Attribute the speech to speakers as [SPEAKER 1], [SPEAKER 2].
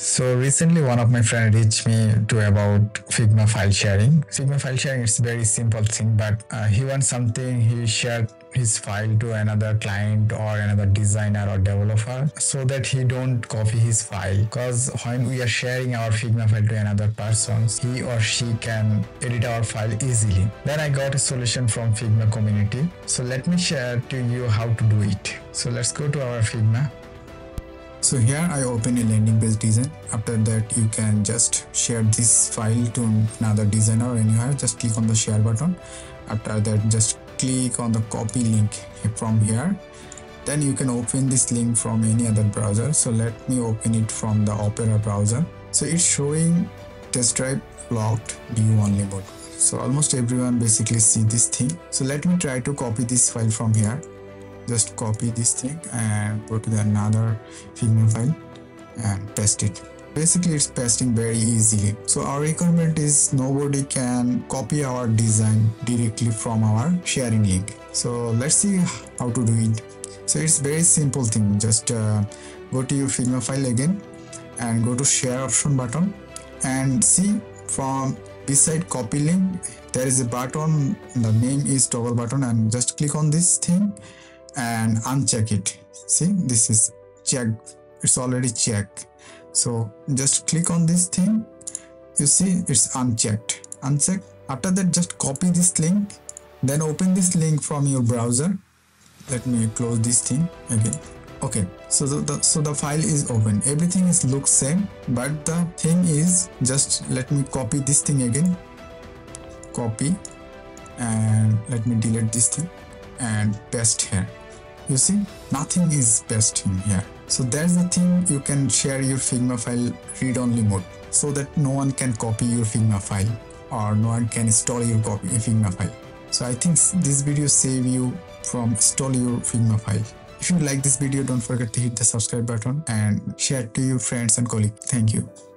[SPEAKER 1] So recently one of my friend reached me to about Figma file sharing. Figma file sharing is very simple thing, but uh, he wants something he shared his file to another client or another designer or developer so that he don't copy his file. Because when we are sharing our figma file to another person he or she can edit our file easily. Then i got a solution from figma community. So let me share to you how to do it. So let's go to our figma so here I open a landing page design. After that you can just share this file to another designer anywhere. Just click on the share button. After that just click on the copy link from here. Then you can open this link from any other browser. So let me open it from the Opera browser. So it's showing test drive locked view only mode. So almost everyone basically see this thing. So let me try to copy this file from here just copy this thing and go to the another figma file and paste it. Basically it's pasting very easily. So our requirement is nobody can copy our design directly from our sharing link. So let's see how to do it. So it's very simple thing. Just uh, go to your figma file again and go to share option button and see from beside copy link. There is a button the name is toggle button and just click on this thing and uncheck it. See this is checked it's already checked. So just click on this thing. You see it's unchecked. Unchecked. After that just copy this link then open this link from your browser. Let me close this thing again. Okay. So the, the, so the file is open. Everything is looks same but the thing is just let me copy this thing again. Copy and let me delete this thing and paste here you see nothing is best in here. So that's the thing you can share your figma file read only mode so that no one can copy your figma file or no one can install your copy figma file. So i think this video save you from install your figma file. If you like this video don't forget to hit the subscribe button and share to your friends and colleagues. Thank you